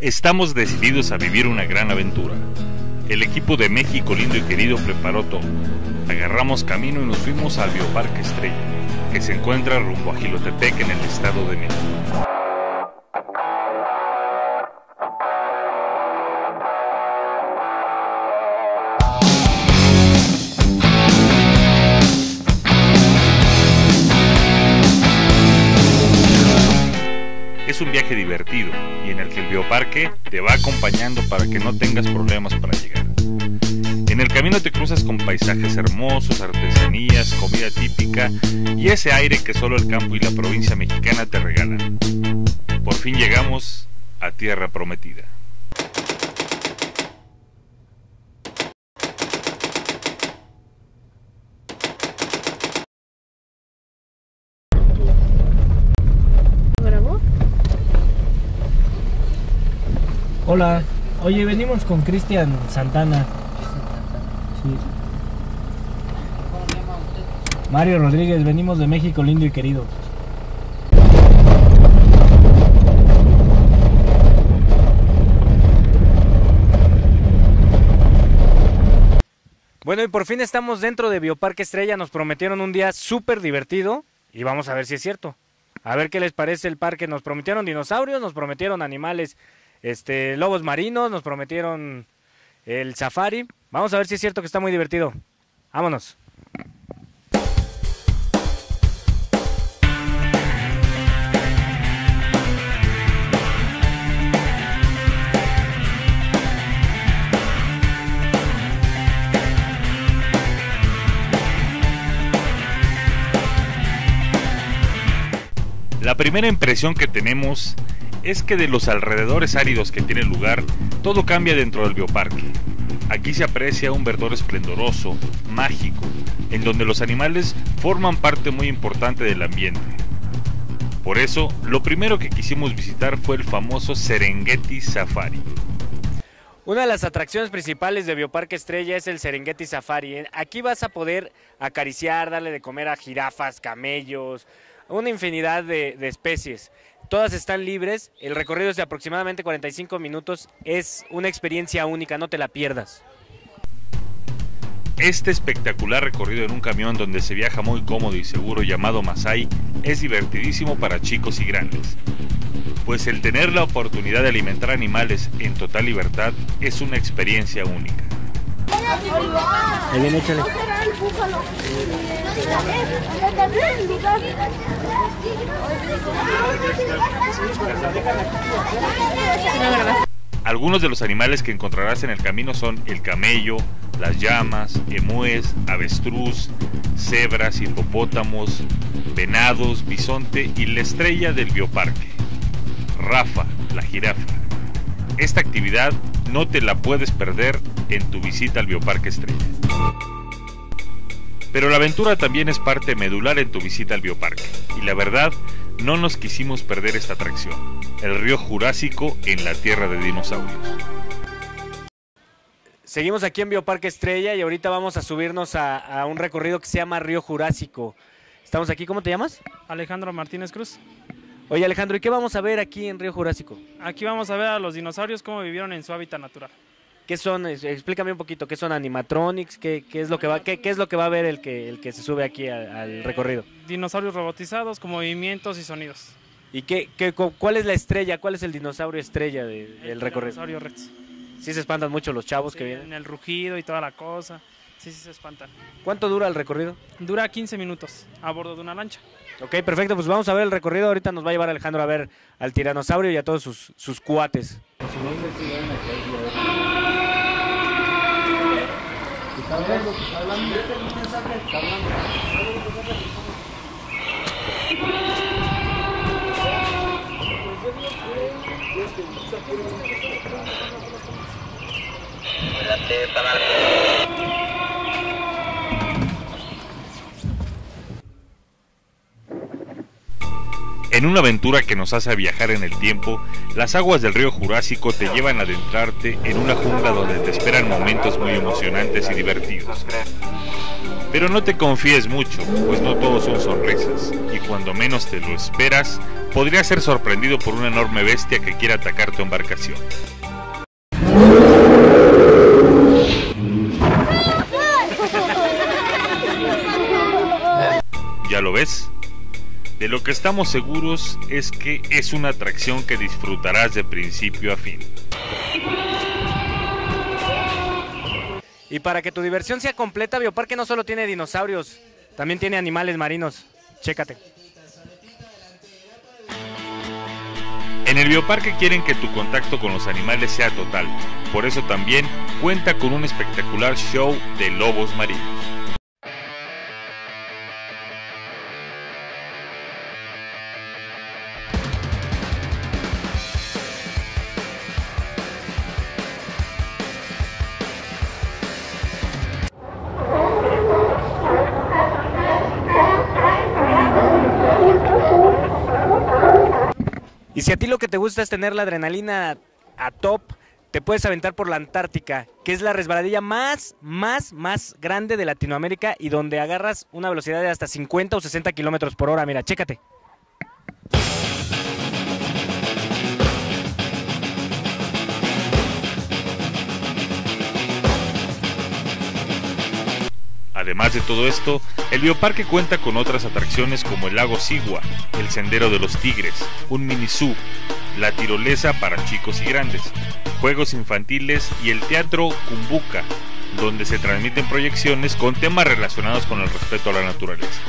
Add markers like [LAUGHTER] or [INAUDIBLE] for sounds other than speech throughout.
Estamos decididos a vivir una gran aventura. El equipo de México lindo y querido preparó todo. Agarramos camino y nos fuimos al Bioparque Estrella, que se encuentra rumbo a Gilotepec en el Estado de México. Es un viaje divertido y en el que el bioparque te va acompañando para que no tengas problemas para llegar. En el camino te cruzas con paisajes hermosos, artesanías, comida típica y ese aire que solo el campo y la provincia mexicana te regalan. Por fin llegamos a tierra prometida. Hola, oye, venimos con Cristian Santana. Sí. Mario Rodríguez, venimos de México lindo y querido. Bueno, y por fin estamos dentro de Bioparque Estrella. Nos prometieron un día súper divertido y vamos a ver si es cierto. A ver qué les parece el parque. Nos prometieron dinosaurios, nos prometieron animales, este, lobos marinos, nos prometieron el safari. Vamos a ver si es cierto que está muy divertido. Vámonos. La primera impresión que tenemos es que de los alrededores áridos que tiene lugar, todo cambia dentro del bioparque. Aquí se aprecia un verdor esplendoroso, mágico, en donde los animales forman parte muy importante del ambiente. Por eso, lo primero que quisimos visitar fue el famoso Serengeti Safari. Una de las atracciones principales de Bioparque Estrella es el Serengeti Safari. Aquí vas a poder acariciar, darle de comer a jirafas, camellos, una infinidad de, de especies. Todas están libres, el recorrido es de aproximadamente 45 minutos, es una experiencia única, no te la pierdas. Este espectacular recorrido en un camión donde se viaja muy cómodo y seguro llamado Masai es divertidísimo para chicos y grandes, pues el tener la oportunidad de alimentar animales en total libertad es una experiencia única. Algunos de los animales que encontrarás en el camino son el camello, las llamas, emúes, avestruz, cebras, hipopótamos, venados, bisonte y la estrella del bioparque, Rafa, la jirafa. Esta actividad no te la puedes perder en tu visita al Bioparque Estrella. Pero la aventura también es parte medular en tu visita al bioparque. Y la verdad, no nos quisimos perder esta atracción, el río Jurásico en la tierra de dinosaurios. Seguimos aquí en Bioparque Estrella y ahorita vamos a subirnos a, a un recorrido que se llama Río Jurásico. Estamos aquí, ¿cómo te llamas? Alejandro Martínez Cruz. Oye Alejandro, ¿y qué vamos a ver aquí en Río Jurásico? Aquí vamos a ver a los dinosaurios cómo vivieron en su hábitat natural. ¿Qué son? Explícame un poquito, ¿qué son animatronics? ¿Qué, qué es lo que va, qué, qué es lo que va a ver el que, el que se sube aquí a- al recorrido? Dinosaurios robotizados con movimientos y sonidos. ¿Y qué, qué- cu- cuál es la estrella? ¿Cuál es el dinosaurio estrella de- del El recorrido? Dinosaurio Rex. Sí se espantan mucho los chavos que vienen. En el rugido y toda la cosa. Sí, sí se espantan. ¿Cuánto dura el recorrido? Dura 15 minutos a bordo de una lancha. Ok, perfecto, pues vamos a ver el recorrido. Ahorita nos va a llevar Alejandro a ver al tiranosaurio y a todos sus, sus cuates. Está hablando, En una aventura que nos hace viajar en el tiempo, las aguas del río Jurásico te llevan a adentrarte en una jungla donde te esperan momentos muy emocionantes y divertidos. Pero no te confíes mucho, pues no todos son sonrisas, y cuando menos te lo esperas, podrías ser sorprendido por una enorme bestia que quiere atacar tu embarcación. ¿Ya lo ves? De lo que estamos seguros es que es una atracción que disfrutarás de principio a fin. Y para que tu diversión sea completa, Bioparque no solo tiene dinosaurios, también tiene animales marinos. Chécate. En el bioparque quieren que tu contacto con los animales sea total, por eso también cuenta con un espectacular show de lobos marinos. Y si a ti lo que te gusta es tener la adrenalina a top, te puedes aventar por la Antártica, que es la resbaladilla más, más, más grande de Latinoamérica y donde agarras una velocidad de hasta 50 o 60 kilómetros por hora. Mira, chécate. Además de todo esto, el bioparque cuenta con otras atracciones como el lago Sigua, el sendero de los tigres, un mini zoo, la tirolesa para chicos y grandes, juegos infantiles y el teatro Kumbuka, donde se transmiten proyecciones con temas relacionados con el respeto a la naturaleza.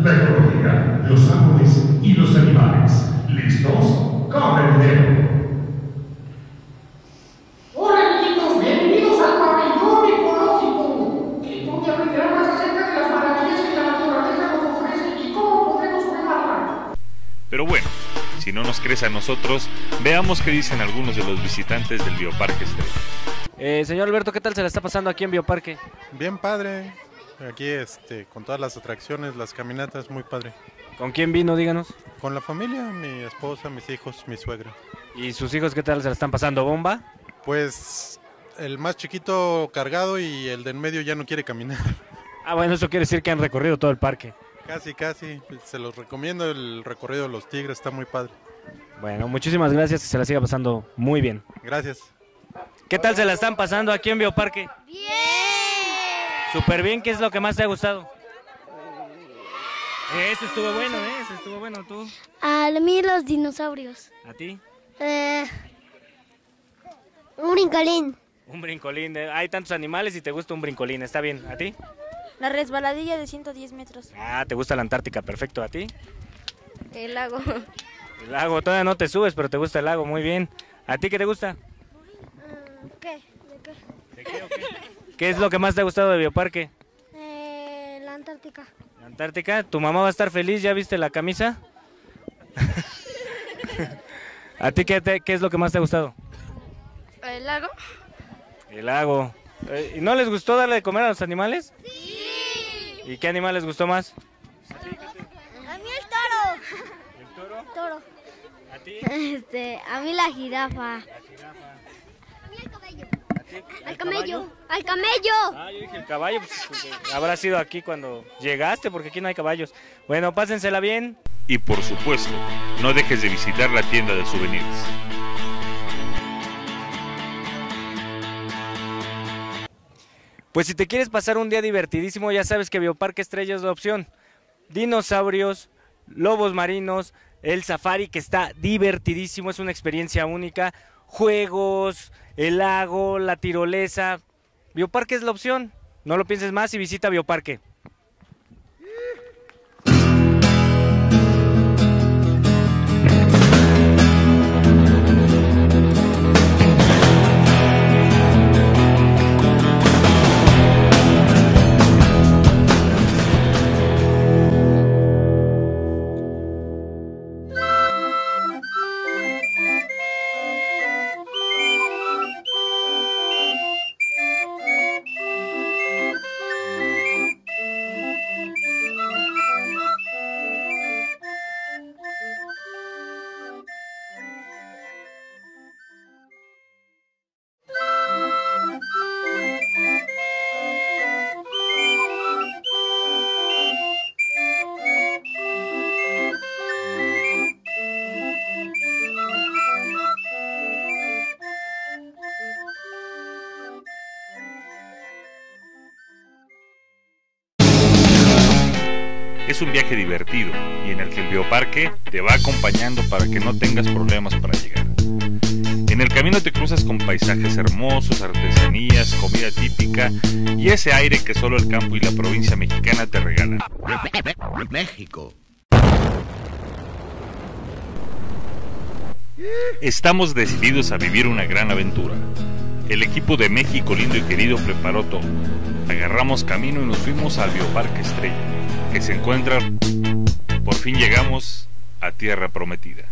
la ecología, los árboles y los animales. ¿Listos? A nosotros, veamos qué dicen algunos de los visitantes del Bioparque Estrella. Eh, señor Alberto, ¿qué tal se la está pasando aquí en Bioparque? Bien padre. Aquí este, con todas las atracciones, las caminatas, muy padre. ¿Con quién vino, díganos? Con la familia, mi esposa, mis hijos, mi suegra. ¿Y sus hijos qué tal se la están pasando? ¿Bomba? Pues el más chiquito cargado y el de en medio ya no quiere caminar. [LAUGHS] Ah, bueno, eso quiere decir que han recorrido todo el parque. Casi, casi. Se los recomiendo el recorrido de los tigres, está muy padre. Bueno, muchísimas gracias, que se la siga pasando muy bien. Gracias. ¿Qué tal se la están pasando aquí en Bioparque? Bien. Súper bien, ¿qué es lo que más te ha gustado? Eso estuvo bueno, ¿eh? Eso estuvo bueno, ¿tú? A mí los dinosaurios. ¿A ti? Eh, un brincolín. Un brincolín. eh, Hay tantos animales y te gusta un brincolín, está bien. ¿A ti? La resbaladilla de 110 metros. Ah, te gusta la Antártica, perfecto. ¿A ti? El lago. El lago, todavía no te subes, pero te gusta el lago, muy bien. ¿A ti qué te gusta? ¿Qué? ¿De qué? ¿Qué es lo que más te ha gustado de Bioparque? Eh, la Antártica. La Antártica, tu mamá va a estar feliz, ¿ya viste la camisa? [LAUGHS] ¿A ti qué, te- qué es lo que más te ha gustado? ¿El lago? El lago. Eh, ¿Y no les gustó darle de comer a los animales? Sí. ¿Y qué animal les gustó más? A mí el toro. ¿El toro? Toro. ¿A ti? Este, a mí la jirafa. La jirafa. A mí el caballo. ¿A ti? Al ¿El camello. Al camello. Ah, yo dije el caballo, pues, pues, eh, habrá sido aquí cuando llegaste, porque aquí no hay caballos. Bueno, pásensela bien. Y por supuesto, no dejes de visitar la tienda de souvenirs. Pues si te quieres pasar un día divertidísimo, ya sabes que Bioparque Estrella es la opción. Dinosaurios, lobos marinos, el safari que está divertidísimo, es una experiencia única. Juegos, el lago, la tirolesa. Bioparque es la opción. No lo pienses más y visita Bioparque. Es un viaje divertido y en el que el bioparque te va acompañando para que no tengas problemas para llegar. En el camino te cruzas con paisajes hermosos, artesanías, comida típica y ese aire que solo el campo y la provincia mexicana te regalan. México. Estamos decididos a vivir una gran aventura. El equipo de México lindo y querido preparó todo. Agarramos camino y nos fuimos al Bioparque Estrella, que se encuentra... Por fin llegamos a Tierra Prometida.